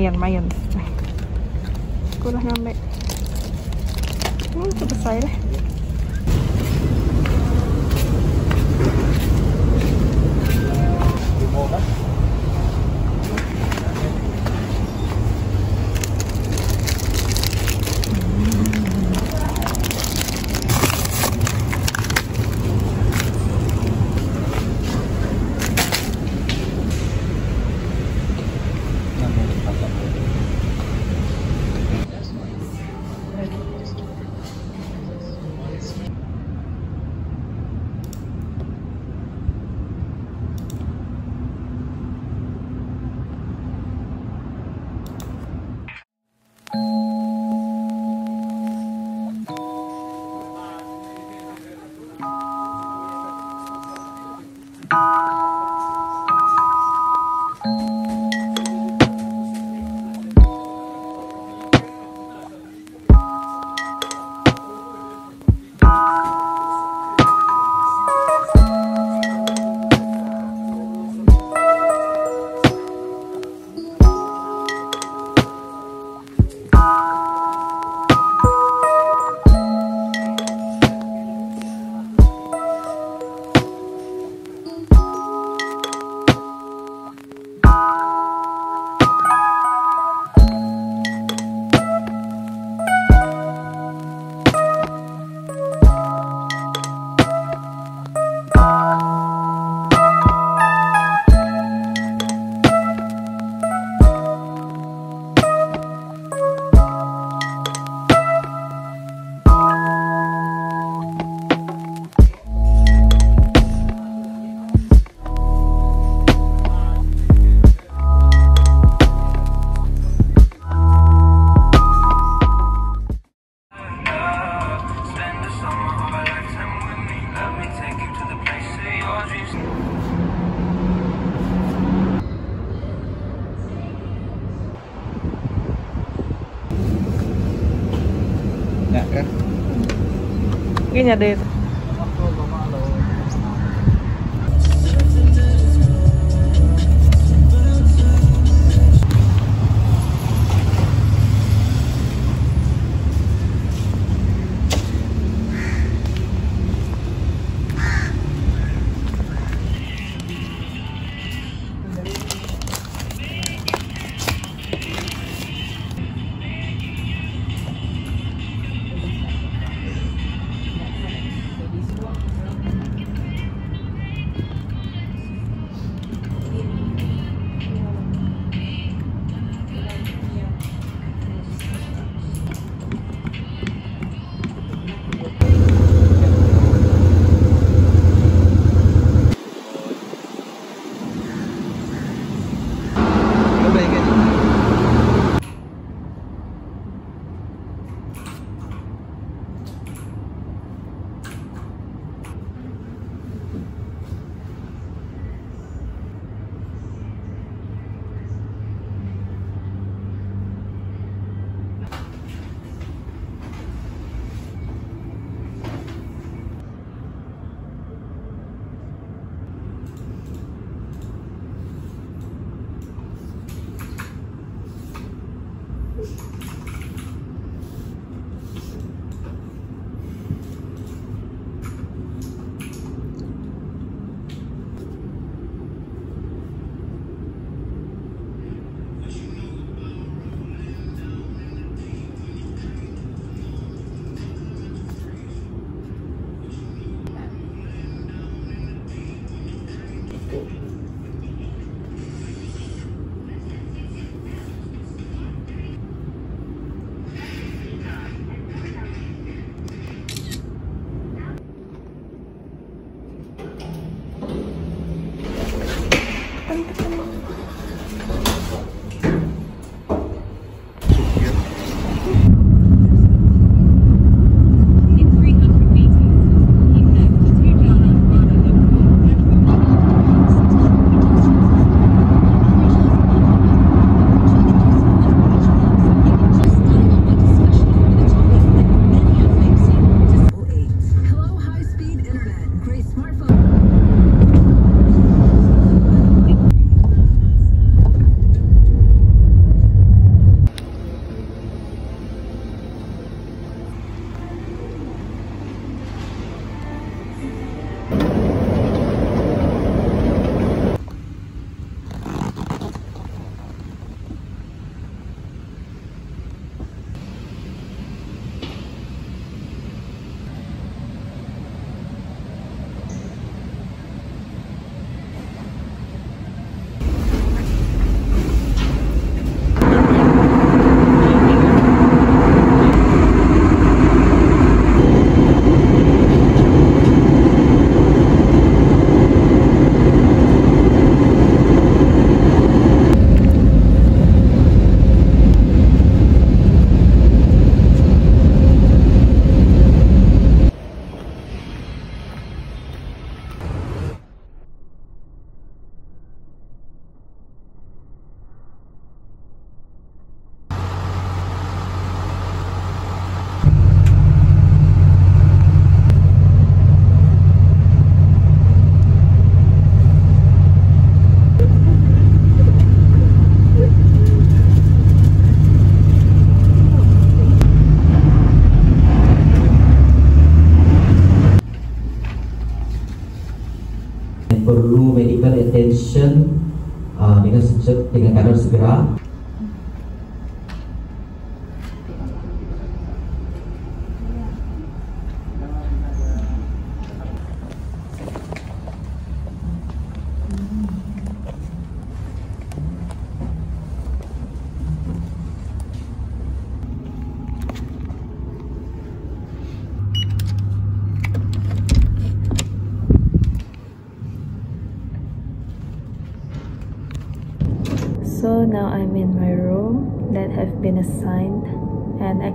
Mayan, mayan. Ini ada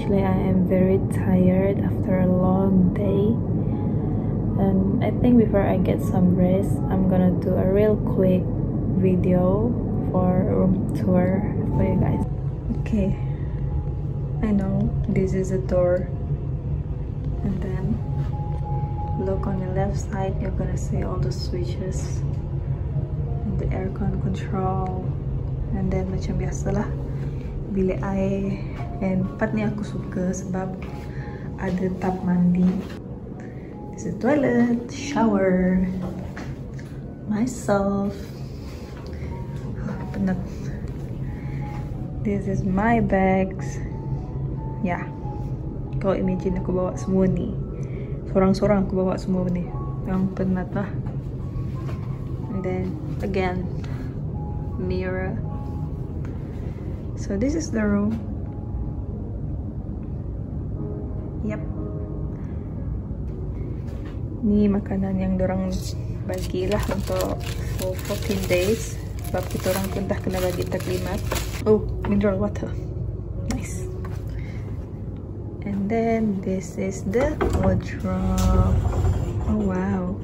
actually I am very tired after a long day. And I think before I get some rest I'm gonna do a real quick video for room tour for you guys. Okay. I know this is a door. And then look on the left side you're gonna see all the switches. And the aircon control. And then macam biasalah bilik air. And part ni aku suka sebab ada tub mandi. This is toilet shower myself. Penat. This is my bags. Yeah kau imagine aku bawa semua ni. Sorang-sorang aku bawa semua ni. Yang penat lah. And then again mirror so this is the room. Yep. Ni makanan yang dorang bagilah untuk for 14 days. Sebab kita orang pun dah kena bagi taklimat oh mineral water. Nice. And then this is the wardrobe. Oh wow.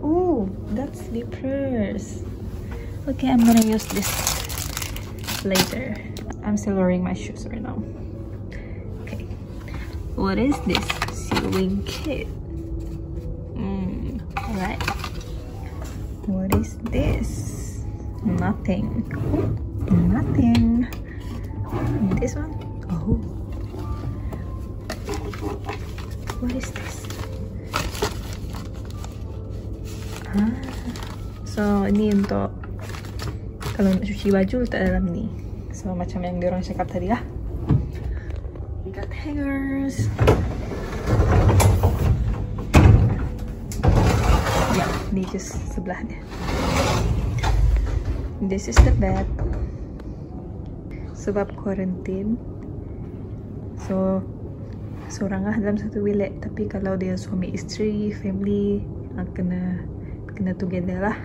Oh that's slippers. Okay i'm gonna use this later. I'm still wearing my shoes right now. Okay. What is this sewing kit? Mm, all right what is this? Nothing. Nothing. This one? Oh. What is this? Ah so ini untuk kalau cuci baju letak dalam ni. So macam yang diorang cakap tadi lah. We got hangers. Ya ni just sebelah dia. This is the bed. Sebab quarantine. So seorang lah dalam satu bilik. Tapi kalau dia suami isteri family ah, kena kena together lah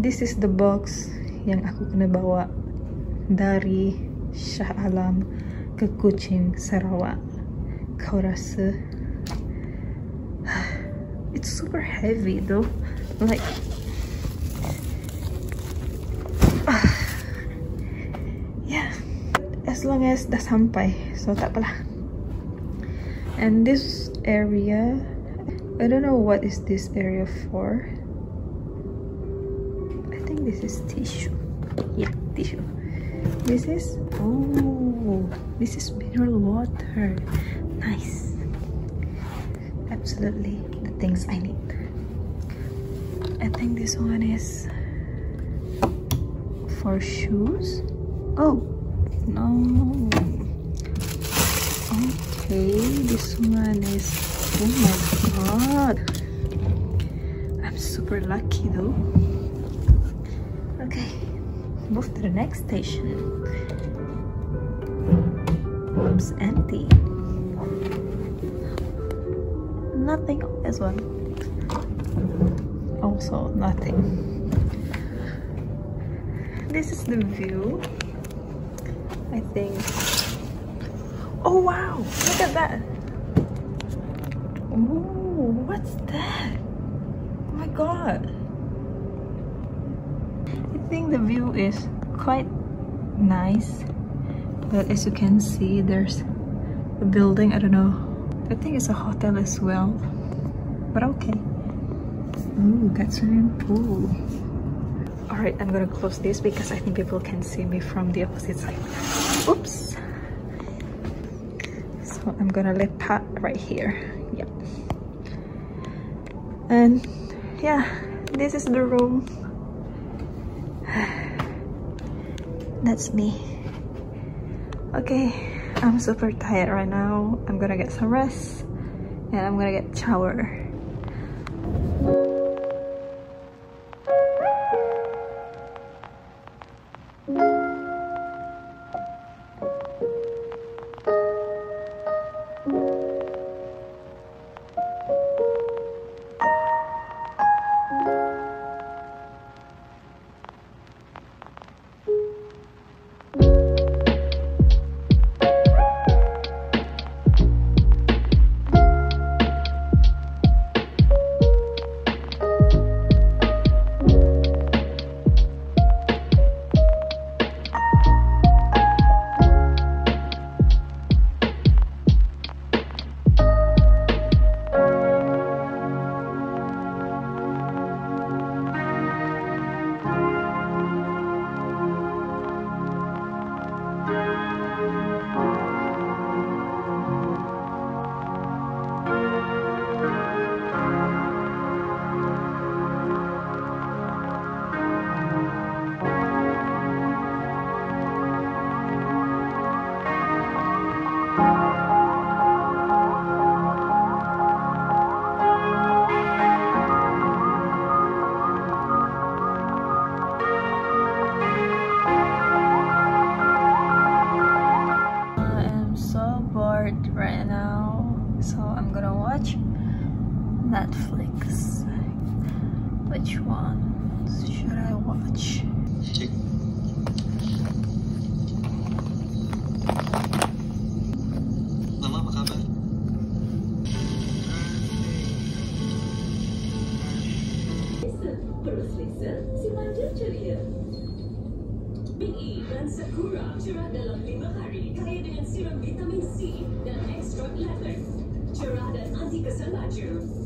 this is the box yang aku kena bawa dari Shah Alam ke Kuching, Sarawak. Kau rasa? It's super heavy though. Like yeah as long as dah sampai. So tak apalah. And this area I don't know what is this area for think this is tissue. Yeah tissue. This is oh this is mineral water. Nice. Absolutely the things I need. I think this one is for shoes. Oh no. Okay this one is oh my god. I'm super lucky though okay. Move to the next station. Oops empty. Nothing on this one. Also nothing. This is the view. I think. Oh wow. Look at that. Oh what's that? Oh my god think the view is quite nice but as you can see there's a building I don't know I think it's a hotel as well but okay Ooh, got swimming pool Alright, I'm gonna close this because I think people can see me from the opposite side. Oops. So I'm gonna let Pat right here. Yep. And yeah, this is the room. That's me. Okay, I'm super tired right now. I'm gonna get some rest and I'm gonna get shower. Sakura cerah dalam 5 hari kaya dengan serum vitamin C dan extra leather. Cerah dan anti Brightening